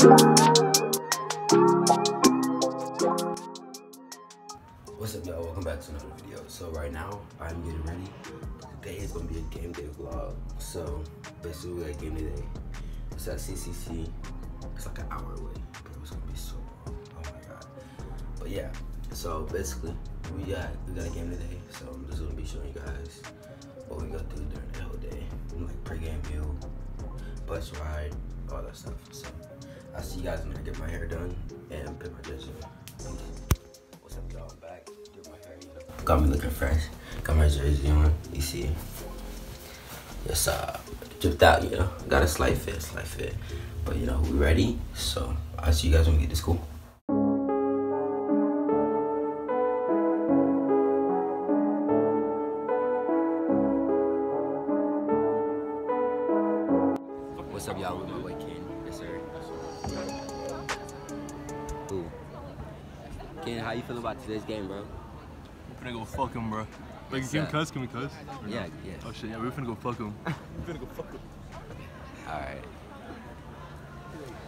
What's up, y'all? Welcome back to another video. So right now, I'm getting ready. Today is gonna be a game day vlog. So basically, we got game day. It's at CCC. It's like an hour away, but it's gonna be so long. Oh my god. But yeah. So basically, we got we got a game today. So I'm just gonna be showing you guys what we gonna do during the whole day. Like pregame meal, bus ride, all that stuff. So I'll see you guys when I get my hair done and put my dress on. What's up, y'all? I'm back. My hair, you know. Got me looking fresh. Got my jersey on. You see? Yes, uh, dripped out, you know. Got a slight fit, slight fit. But, you know, we ready. So, I'll see you guys when we get to school. Ken, how you feeling about today's game, bro? We're finna go fuck him, bro. Like, Yes, can we sir. cuss? Can we cuss? Or no? Yeah, yeah. Oh shit, yeah, we finna go fuck him. we're finna go fuck him. All right.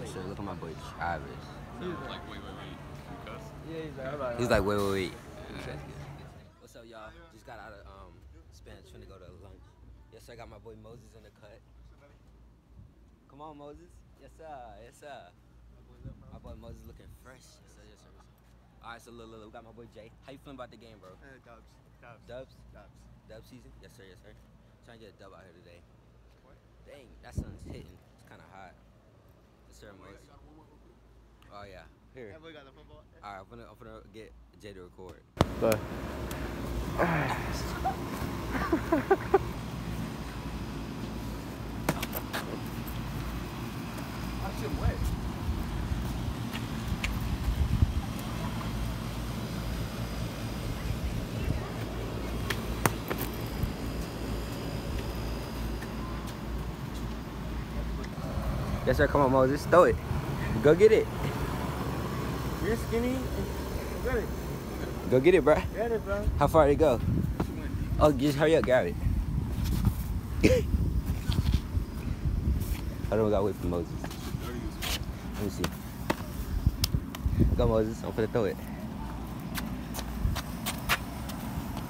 So look at my boy Travis. Like, wait, wait, wait. Can we cuss? He's like, wait, wait, wait. What's up, y'all? Just got out of um Spanish, finna go to lunch. Yes, sir. I got my boy Moses in the cut. Come on, Moses. Yes, sir. Yes, sir. My boy Moses looking fresh. Yes, sir. Yes, sir. All right, so look, look, look, we got my boy Jay. How you feeling about the game, bro? Uh, dubs. Dubs. Dubs? Dubs. Dub season? Yes, sir. Yes, sir. Trying to get a dub out here today. What? Dang, that sun's hitting. It's kind of hot. Yes, sir, Moses. Oh yeah. Here. boy got the football. All right, I'm gonna, I'm gonna get Jay to record. That shit wet. Yes, sir. Come on, Moses. Throw it. Go get it. You're skinny. Get it. Go get it, bruh. Get it, bro. How far did it go? Oh, just hurry up, grab it. I don't got wait for Moses. Let me see. Go, Moses. I'm gonna throw it.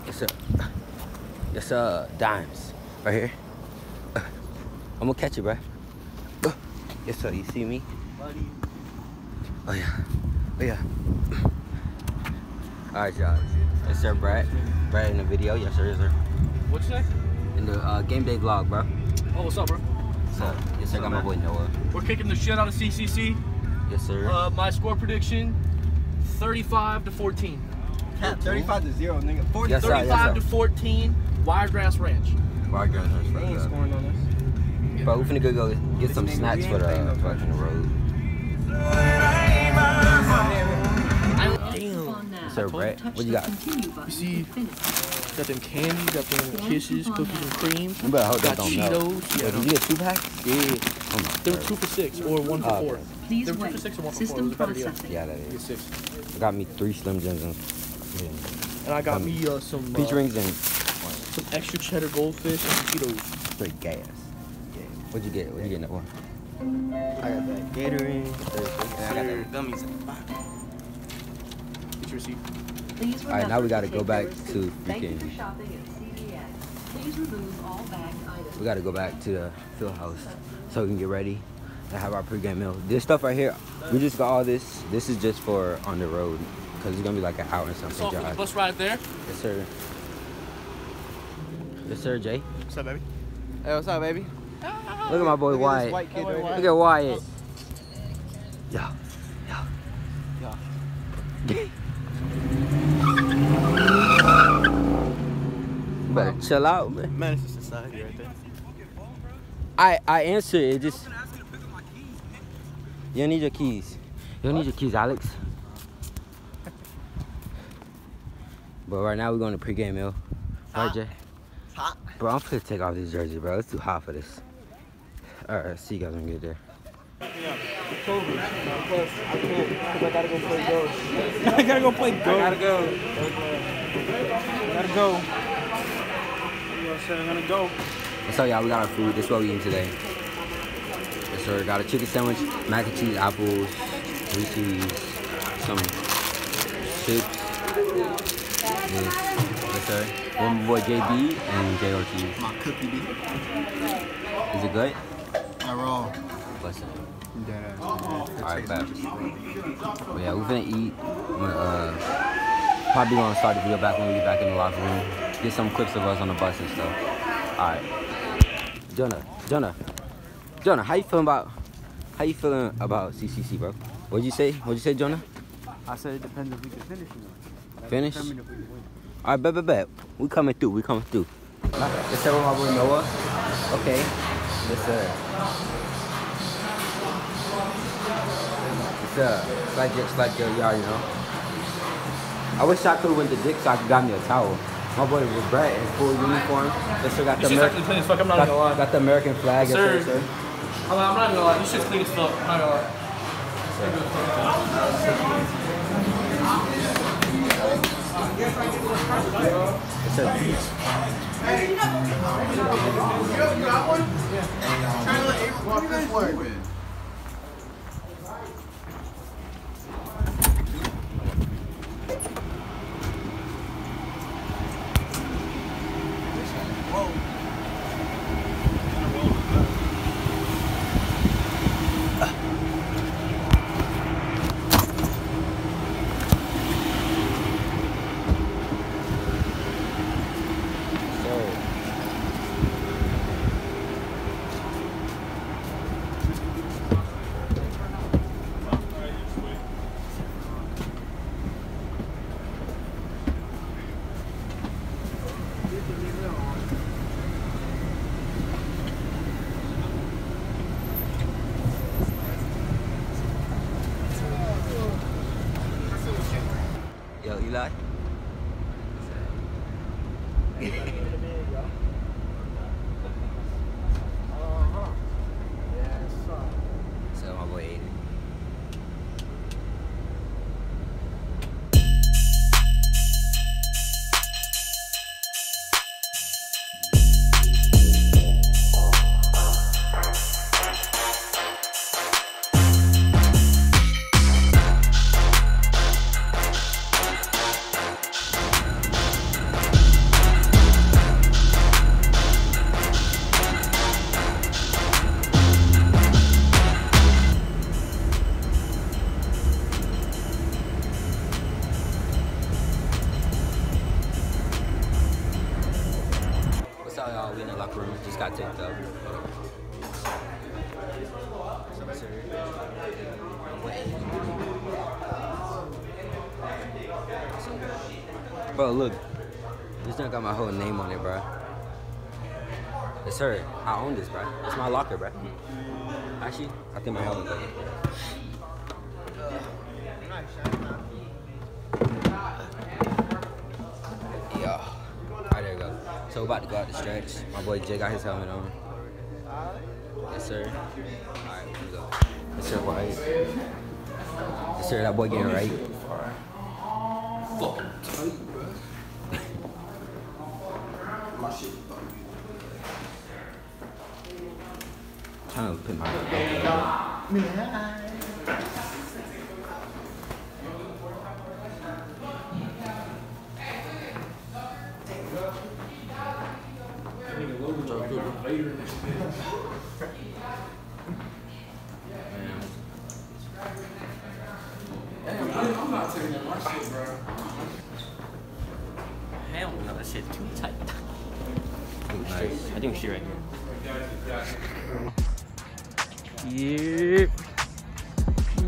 Yes, sir. Yes, sir. Dimes. Right here. I'm gonna catch it, bruh. Yes, sir. You see me? Buddy. Oh yeah. Oh yeah. Alright y'all. Yes sir, Brad. Brad in the video. Yes sir, yes sir. What'd you say? In the uh, game day vlog, bro. Oh, what's up, bro? So, yes sir, got my boy Noah. We're kicking the shit out of CCC. Yes sir. Uh, my score prediction 35 to 14. 35 to 0, nigga. 40 Yes, sir, yes, 35 sir. to 14, Wiregrass Ranch. Wiregrass Ranch. are They ain't scoring on us. Bro, we finna go, go get some snacks for the paying no fucking the road. Damn. Yes sir, Brad. What you got? You see, got them candy, got them kisses, cookies and cream. You better hope that Got don't. Cheetos. Yo, Yeah, did you get two packs? yeah. Oh my They were two for six or one for Oh, four. okay. Please They were two wait. for six or one for four. It System was a better deal. processing. Yeah, that is. Six. I got me three Slim Jims and And I got Um, me uh, some peach uh, rings and some extra cheddar goldfish and Cheetos. straight gas. Yeah. What'd you get? What'd you get in that one? I got that Gatorade. And I got them gummies. Get your receipt. Please All right, now we gotta go back to receipt. Thank you freaking- for shopping at CVS. Please remove all bagged items. We gotta go back to the field house so we can get ready to have our pregame meal. This stuff right here, we just got all this. This is just for on the road because it's gonna be like an hour and something all for the drive. bus ride there. Yes, sir. Yes, sir, Jay. What's up, baby? Hey, what's up, baby? Look at my boy Look at this Wyatt. white kid right Look at Wyatt. Yeah. Yeah. Yeah. Better chill out, man. Man, it's just society right there. I I answer it. Just you don't need your keys. You don't need your keys, Alex. But right now we're going to pregame meal. Right, Jay? hot. Bro, I'm gonna take off this jersey, bro. It's too hot for this. Alright, see you guys when we get there. Plus, I can't because I gotta go play Ghost. I gotta go play Ghost. I gotta go. Gotta go. You know what I'm saying? I'm gonna go. What's up, y'all? We got our food. This is what we eating today. Yes, sir. Got a chicken sandwich, mac and cheese, apples, Reese's, some chips. Yes, yes sir. One boy JB and J Ortiz. My cookie B. Is it good? I roll. Bless it. Dead ass. Alright, bet. But yeah, we're gonna eat. Gonna, uh, probably gonna start the video back when we get back in the locker room. Get some clips of us on the bus and stuff. Alright. Jonah, Jonah, Jonah, how you feeling about, how you feeling about CCC, bro? What'd you say? What'd you say, Jonah? I said it depends if we can finish or not. That Finish? win. Alright, bet, bet, bet. We coming through, we coming through. Let's start with my boy Noah. Okay. Yes, sir. Yes, sir. It's like, it's like your yard, you know. I wish I could have went to Dick so I could got me a towel. My boy was Brett in full uniform. Yes, sir. Got the, This shit's Ameri- clean as fuck. I'm not got, gonna lie. got the American flag. Yes, sir. Sir. sir. I'm not, I'm not gonna lie. This shit's clean as fuck. I'm not gonna lie. Yes, sir. Sir. Look. This thing got my whole name on it, bro. Yes, sir. I own this, bro. It's my locker, bro. Actually, I think my helmet's on it. Yeah. Alright, there we go. So we're about to go out the stretch. My boy Jay got his helmet on. Yes, sir. Alright, here we go. Yes, sir, White. Yes, sir, that boy getting right. Fucking tight, bro. My shit. Trying to put my I'm not taking my shit, bro. Hell no, that shit's too tight. I think should right Yep.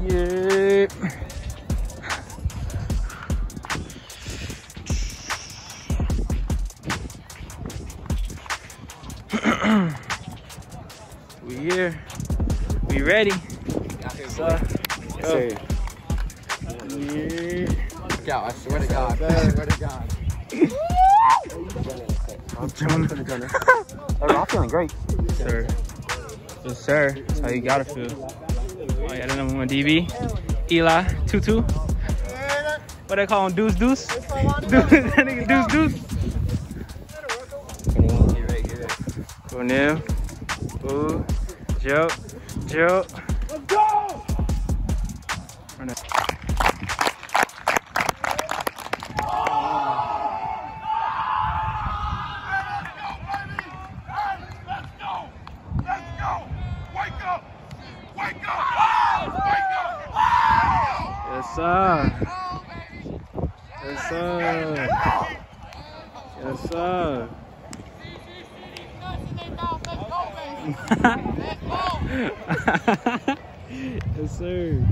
Yep. we here. We ready. Sir. Sir. Yeah. Yeah, I swear to God. I swear to God. Jonah. I'm feeling great. Sir. Yes, sir. That's how you gotta feel. Number one DB. Eli, Tutu. What they call him? Deuce Deuce? Deuce, Deuce Deuce. Cornell. Ooh. Joe. Yo. Yes, sir. Yes, sir. yes, sir.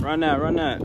Run that, run that.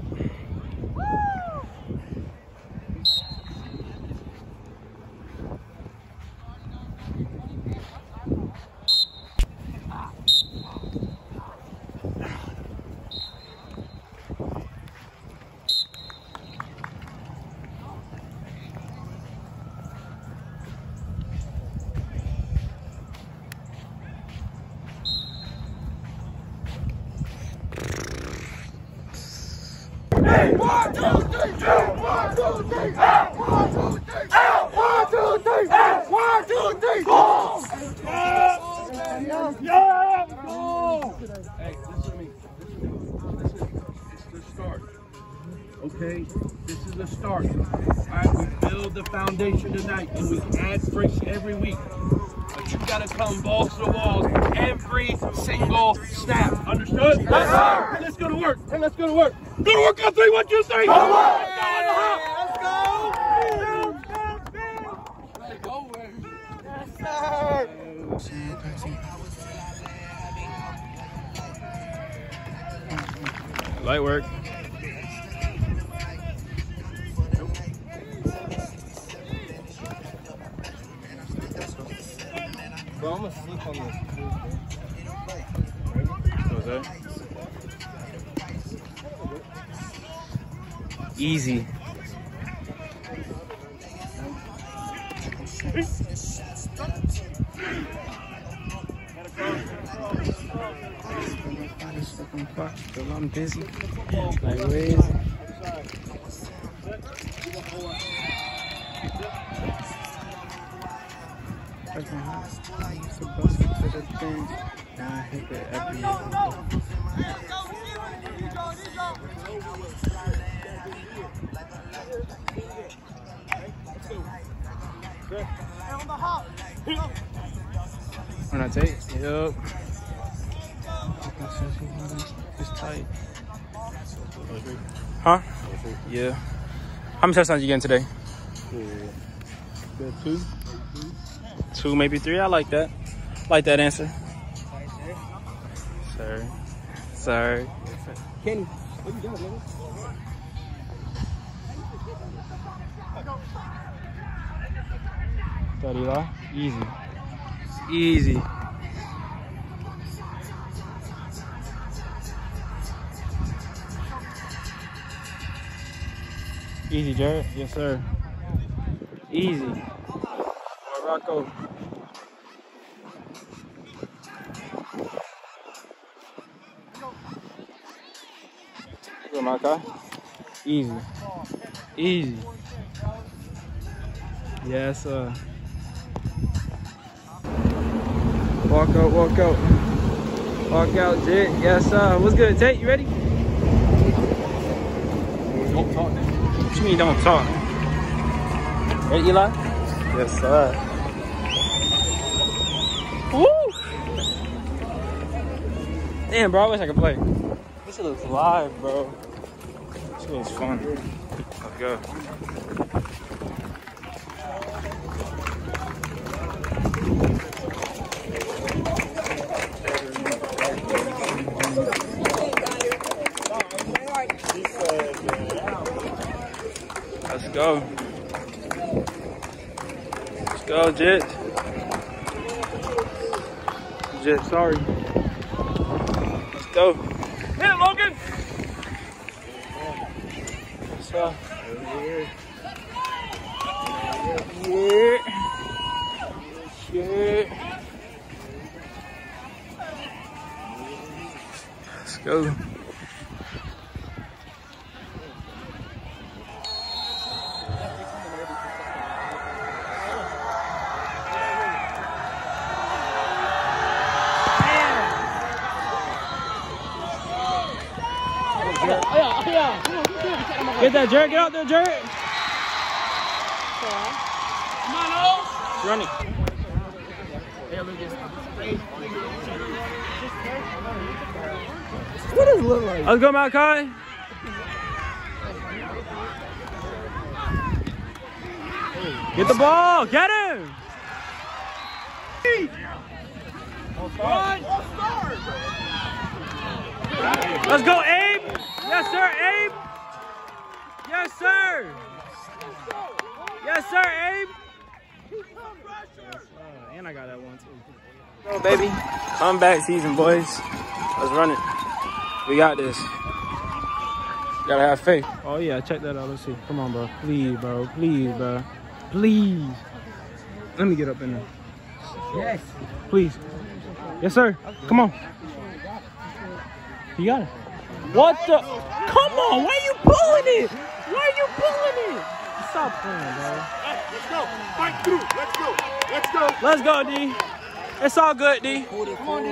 Hey, listen to me. Listen, it's the start. Okay, this is the start. All right, we build the foundation tonight, and we add bricks every week. But you gotta come balls to the walls every single snap. Understood? Yes, sir. And let's go to work. And let's go to work. Go to work on three. One, two, three. Come on. Let's go in the house. Light work. Bro, I'm gonna sleep on this. What was that? Easy. I'm busy. When I take, yep. It's tight. Huh? Yeah. How many touchdowns you getting today? Good two. Two, maybe three. I like that. Like that answer. Sorry. Sorry. Kenny, what you got, nigga? That Eli? Easy. Easy. Easy, Jared. Yes, sir. Easy. Morocco. My guy. Easy. Easy. Yes, sir. Walk out, walk out. Walk out, Jit. Yes, sir. What's good, Tate? You ready? Don't talk. What you mean don't talk? Ready, Eli? Yes, sir. Woo! Damn, bro, I wish I could play. This shit looks live, bro. This shit looks fun. Let's go. Let's go. Go, Jet. Jet, sorry. Let's go. Hit it, Logan! What's up? Yeah. Yeah. Let's go. Get that, Jared. Get out there, Jared. Come on, O. Running. What does it look like? Let's go, Malachi. Get the ball. Get him. Let's go, Abe. Yes, sir, Abe. Yes, sir. Yes, sir, Abe. Uh, and I got that one too. Go, baby. Comeback season, boys. Let's run it. We got this. Gotta have faith. Oh yeah, check that out. Let's see. Come on, bro. Please, bro. Please, bro. Please. Let me get up in there. Yes. Please. Yes, sir. Come on. You got it. What the? Come on. Why are you pulling it? Why are you pulling it? Stop playing, bro. Right, let's go. Fight through. Let's go. Let's go. Let's go, D. It's all good, D. Come on, D.